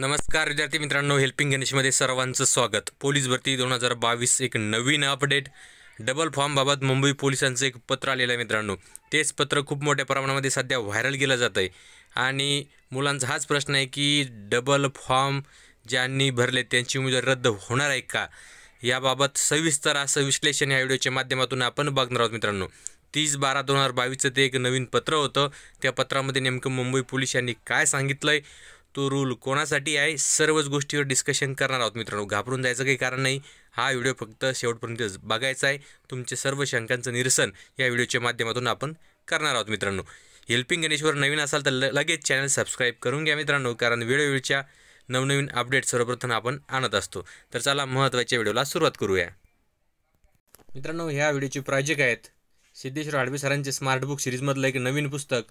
नमस्कार विद्यार्थी मित्रांनो हेल्पिंग गणेशमध्ये सर्वांचं स्वागत. पोलीस भरती दोन हजार बावीस एक नवीन अपडेट डबल फॉर्मबाबत मुंबई पोलिसांचं एक पत्र आलेलं आहे मित्रांनो. तेच पत्र खूप मोठ्या प्रमाणामध्ये सध्या व्हायरल केलं जात आहे आणि मुलांचा हाच प्रश्न आहे की डबल फॉर्म ज्यांनी भरले त्यांची उमेदवारी रद्द होणार आहे का? याबाबत सविस्तर असं विश्लेषण या व्हिडिओच्या माध्यमातून आपण बघणार आहोत मित्रांनो. तीस बारा दोन हजार बावीसचं ते एक नवीन पत्र होतं. त्या पत्रामध्ये नेमकं मुंबई पोलिसांनी काय सांगितलं आहे तो रूल कोणासाठी आहे सर्वच गोष्टीवर डिस्कशन करणार आहोत मित्रांनो. घाबरून जायचं काही कारण नाही. हा व्हिडिओ फक्त शेवटपर्यंत बघायचा आहे. तुमचे सर्व शंकांचं निरसन या व्हिडिओच्या माध्यमातून आपण करणार आहोत मित्रांनो. हेल्पिंग गणेशवर नवीन असाल तर ल लगेच चॅनल सबस्क्राईब करून घ्या मित्रांनो. कारण वेळोवेळच्या नवनवीन अपडेट सर्वप्रथम आपण आणत असतो. तर चला महत्त्वाच्या व्हिडिओला सुरुवात करूया. मित्रांनो ह्या व्हिडिओचे प्रायोजक आहेत सिद्धेश्वर हाडवे सरांचे स्मार्ट बुक सिरीजमधलं एक नवीन पुस्तक.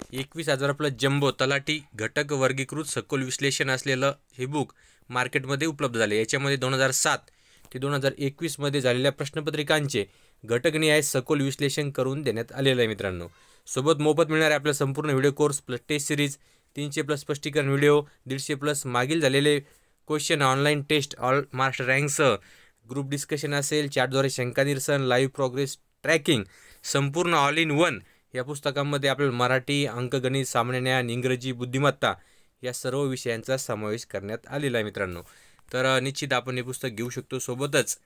एकवीस हजार प्लस जम्बो तलाठी घटक वर्गीकृत सखोल विश्लेषण असलेलं हे बुक मार्केटमध्ये उपलब्ध झाले. याच्यामध्ये दोन हजार सात ते दोन हजार एकवीसमध्ये झालेल्या प्रश्नपत्रिकांचे घटकनिहाय सखोल विश्लेषण करून देण्यात आलेलं आहे मित्रांनो. सोबत मोफत मिळणारे आपला संपूर्ण video course plus test series तीनशे प्लस स्पष्टीकरण व्हिडिओ दीडशे प्लस मागील झालेले question online test all Maharashtra रँकसह group discussion असेल चॅटद्वारे शंका निरसन लाईव्ह प्रोग्रेस ट्रॅकिंग संपूर्ण ऑल इन वन या पुस्तकामध्ये आपल्याला मराठी अंकगणित सामान्य ज्ञान इंग्रजी बुद्धिमत्ता या सर्व विषयांचा समावेश करण्यात आलेला आहे मित्रांनो. तर निश्चित आपण हे पुस्तक घेऊ शकतो सोबतच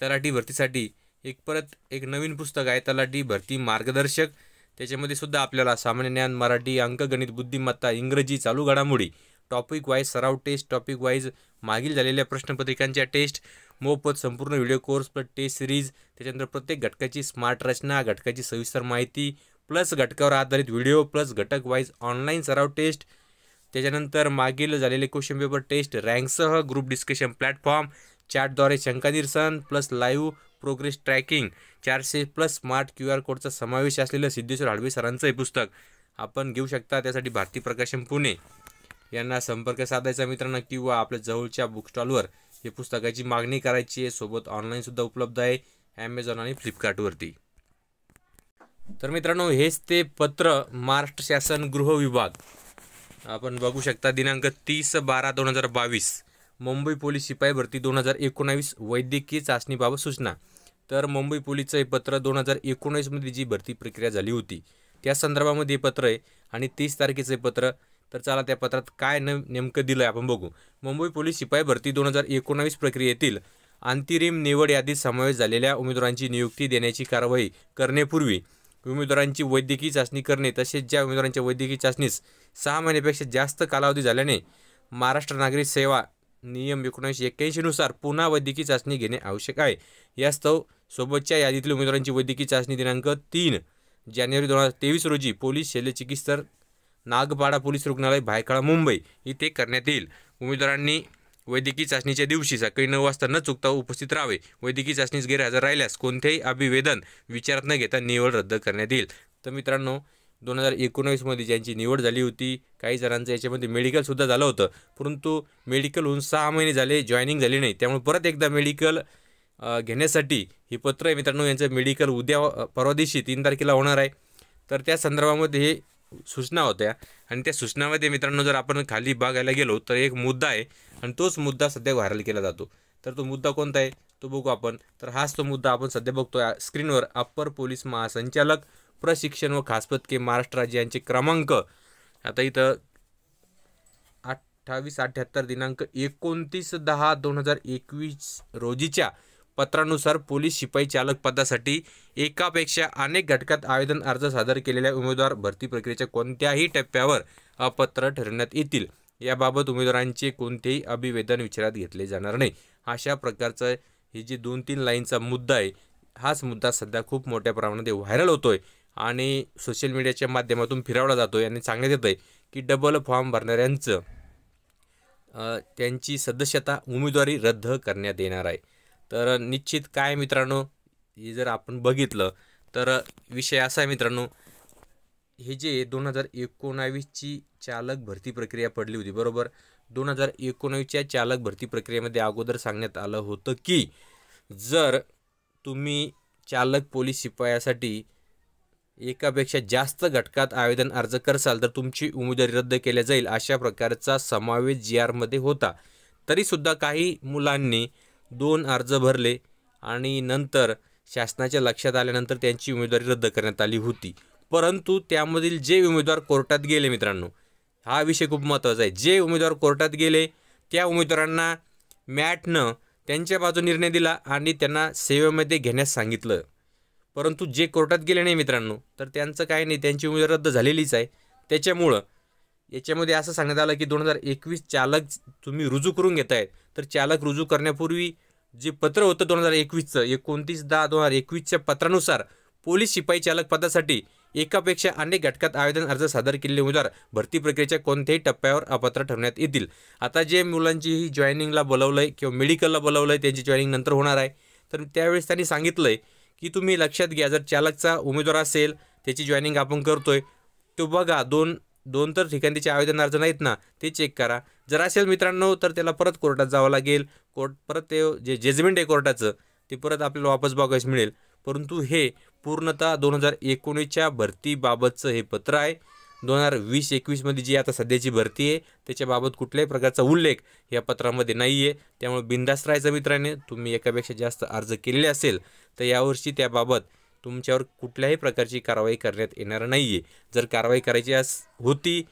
तलाठी भरतीसाठी एक परत एक नवीन पुस्तक आहे तलाठी भरती मार्गदर्शक. त्याच्यामध्ये सुद्धा आपल्याला सामान्य ज्ञान मराठी अंकगणित बुद्धिमत्ता इंग्रजी चालू घडामोडी टॉपिक वाईज सराव टेस्ट टॉपिक वाईज मागील झालेल्या प्रश्नपत्रिकांच्या टेस्ट मोफत संपूर्ण video course plus test series त्याच्यानंतर प्रत्येक घटकाची स्मार्ट रचना घटकाची सविस्तर माहिती प्लस घटकावर आधारित व्हिडिओ प्लस घटक वाईज ऑनलाईन सराव टेस्ट. त्याच्यानंतर मागील झालेले क्वेश्चन पेपर टेस्ट रँकसह ग्रुप डिस्कशन प्लॅटफॉर्म चॅटद्वारे शंका निरसन प्लस लाईव्ह प्रोग्रेस ट्रॅकिंग चारशे प्लस स्मार्ट क्यू आर कोडचा समावेश असलेलं सिद्धेश्वर हाडवे सरांचं हे पुस्तक. आपण घेऊ शकता त्यासाठी भारती प्रकाशन पुणे. यांना संपर्क साधायचा मित्रांनो किंवा आपल्या जवळच्या बुकस्टॉलवर हे पुस्तकाची मागणी करायची आहे. सोबत ऑनलाईनसुद्धा उपलब्ध आहे ॲमेझॉन आणि फ्लिपकार्टवरती तर मित्रांनो हेच ते पत्र महाराष्ट्र शासन गृह विभाग. आपण बघू शकता दिनांक तीस बारा दोन हजार बावीस मुंबई पोलीस शिपाई भरती दोन हजार एकोणावीस वैद्यकीय चाचणीबाबत सूचना. तर मुंबई पोलीसचं हे पत्र दोन हजार एकोणीसमध्ये जी भरती प्रक्रिया झाली होती त्या संदर्भामध्ये हे पत्र आहे आणि तीस तारखेचं हे पत्र. तर चला त्या पत्रात काय न नेमकं दिलं आहे आपण बघू. मुंबई पोलीस शिपाई भरती दोन हजार एकोणावीस प्रक्रियेतील अंतिरिम निवड यादीत समावेश झालेल्या उमेदवारांची नियुक्ती देण्याची कारवाई करण्यापूर्वी उमेदवारांची वैद्यकीय चाचणी करणे तसेच ज्या उमेदवारांच्या वैद्यकीय चाचणीस सहा महिन्यापेक्षा जास्त कालावधी झाल्याने महाराष्ट्र नागरी सेवा नियम एकोणीसशे एक्क्याऐंशीनुसार पुन्हा वैद्यकीय चाचणी घेणे आवश्यक आहे. यास्तव सोबतच्या यादीतील उमेदवारांची वैद्यकीय चाचणी दिनांक तीन जानेवारी दोन हजार तेवीस रोजी पोलीस शल्यचिकित्सक नागपाडा पोलीस रुग्णालय भायखळा मुंबई इथे करण्यात येईल. उमेदवारांनी वैद्यकीय चाचणीच्या दिवशी सकाळी नऊ वाजता न चुकता उपस्थित राहावे. वैद्यकीय चाचणीस गैरहजर राहिल्यास कोणतेही अभिवेदन विचारात न घेता निवड रद्द करण्यात येईल. तर मित्रांनो दोन हजार एकोणावीसमध्ये ज्यांची निवड झाली होती काही जणांचं याच्यामध्ये मेडिकलसुद्धा झालं होतं. परंतु मेडिकल होऊन सहा महिने झाले जॉईनिंग झाली नाही. त्यामुळे परत एकदा मेडिकल घेण्यासाठी हे पत्र आहे मित्रांनो यांचं मेडिकल उद्या परवा दिवशी तीन तारखेला होणार आहे. तर त्या संदर्भामध्ये हे सूचना होत्या. आणि त्या सूचनामध्ये मित्रांनो जर आपण खाली बघायला गेलो तर एक मुद्दा आहे आणि तोच मुद्दा सध्या व्हायरल केला जातो. तर तो मुद्दा कोणता आहे? तो बघू आपण. तर हाच तो मुद्दा आपण सध्या बघतोय. स्क्रीनवर अप्पर पोलीस महासंचालक प्रशिक्षण व खासपतके महाराष्ट्र राज्य यांचे क्रमांक. आता इथं अठ्ठावीस अठ्ठ्याहत्तर दिनांक एकोणतीस दहा दोन हजार एकवीस रोजीच्या पत्रानुसार पोलीस शिपाई चालक पदासाठी एकापेक्षा अनेक घटकात आवेदन अर्ज सादर केलेल्या उमेदवार भरती प्रक्रियेच्या कोणत्याही टप्प्यावर अपात्र ठरवण्यात येतील. याबाबत उमेदवारांचे कोणतेही अभिवेदन विचारात घेतले जाणार नाही. अशा प्रकारचं हे जे दोन तीन लाईनचा मुद्दा आहे हाच मुद्दा सध्या खूप मोठ्या प्रमाणात व्हायरल होतो आहे आणि सोशल मीडियाच्या माध्यमातून फिरवला जातो आहे आणि सांगण्यात येत आहे की डबल फॉर्म भरणाऱ्यांचं त्यांची सदस्यता उमेदवारी रद्द करण्यात येणार आहे. तर निश्चित काय मित्रांनो हे जर आपण बघितलं तर विषय असा आहे मित्रांनो हे जे दोन हजार एकोणावीसची चालक भरती प्रक्रिया पडली होती बरोबर? दोन हजार एकोणावीसच्या चालक भरती प्रक्रियेमध्ये अगोदर सांगण्यात आलं होतं की जर तुम्ही चालक पोलीस शिपायासाठी एकापेक्षा जास्त घटकात आवेदन अर्ज करसाल तर तुमची उमेदवारी रद्द केल्या जाईल अशा प्रकारचा समावेश जी आरमध्ये होता. तरीसुद्धा काही मुलांनी दोन अर्ज भरले आणि नंतर शासनाच्या लक्षात आल्यानंतर त्यांची उमेदवारी रद्द करण्यात आली होती. परंतु त्यामधील जे उमेदवार कोर्टात गेले मित्रांनो हा विषय खूप महत्त्वाचा आहे. जे उमेदवार कोर्टात गेले त्या उमेदवारांना मॅटनं त्यांच्या बाजू निर्णय दिला आणि त्यांना सेवेमध्ये घेण्यास सांगितलं. परंतु जे कोर्टात गेले नाही मित्रांनो तर त्यांचं काय नाही त्यांची उमेदवार रद्द झालेलीच आहे. त्याच्यामुळं याच्यामध्ये असं सांगण्यात आलं की दोन हजार एकवीस चालक तुम्ही रुजू करून घेताय तर चालक रुजू करण्यापूर्वी जे पत्र होतं दोन हजार एकवीसचं एकोणतीस दहा दोन हजार एकवीसच्या पत्रानुसार पोलीस शिपाई चालक पदासाठी एकापेक्षा अनेक घटकात आवेदन अर्ज सादर केलेले उमेदवार भरती प्रक्रियेच्या कोणत्याही टप्प्यावर अपात्र ठरवण्यात येतील. आता जे मुलांची ही जॉईनिंगला बोलवलं आहे किंवा मेडिकलला बोलावलं आहे त्यांची जॉईनिंग नंतर होणार आहे. तर त्यावेळेस त्यांनी सांगितलं आहे की तुम्ही लक्षात घ्या जर चालकचा उमेदवार असेल त्याची जॉईनिंग आपण करतो आहे तो बघा दोन दोन तर ठिकाणी त्याचे आवेदन अर्ज नाहीत ना ते चेक करा. जर असेल मित्रांनो तर त्याला परत कोर्टात जावं लागेल. कोर्ट परत ते जे जजमेंट आहे कोर्टाचं ते परत आपल्याला वापस बघायस मिळेल. परंतु हे पूर्णतः दोन हजार एकोणीसच्या भरतीबाबतचं हे पत्र आहे. दोन हजार वीस एकवीसमध्ये जी आता सध्याची भरती आहे त्याच्याबाबत कुठल्याही प्रकारचा उल्लेख या पत्रामध्ये नाही आहे त्यामुळे बिंदास्त राहायचं मित्राने तुम्ही एकापेक्षा जास्त अर्ज केलेले असेल तर यावर्षी त्याबाबत तुमच्यावर कुठल्याही प्रकारची कारवाई करण्यात येणार नाही आहे जर कारवाई करायची अस होती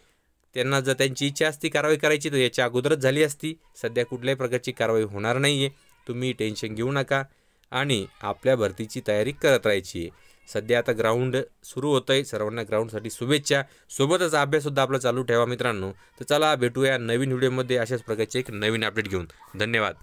त्यांना जर त्यांची इच्छा असती कारवाई करायची तर याच्या अगोदरच झाली असती. सध्या कुठल्याही प्रकारची कारवाई होणार नाही आहे तुम्ही टेन्शन घेऊ नका. आणि आपल्या भरतीची तयारी करत राहायची. आहे सध्या आता ग्राउंड सुरू होतं आहे सर्वांना ग्राउंडसाठी शुभेच्छा. सोबतच अभ्याससुद्धा आपला चालू ठेवा मित्रांनो. तर चला भेटूया नवीन व्हिडिओमध्ये अशाच प्रकारचे एक नवीन अपडेट घेऊन. धन्यवाद.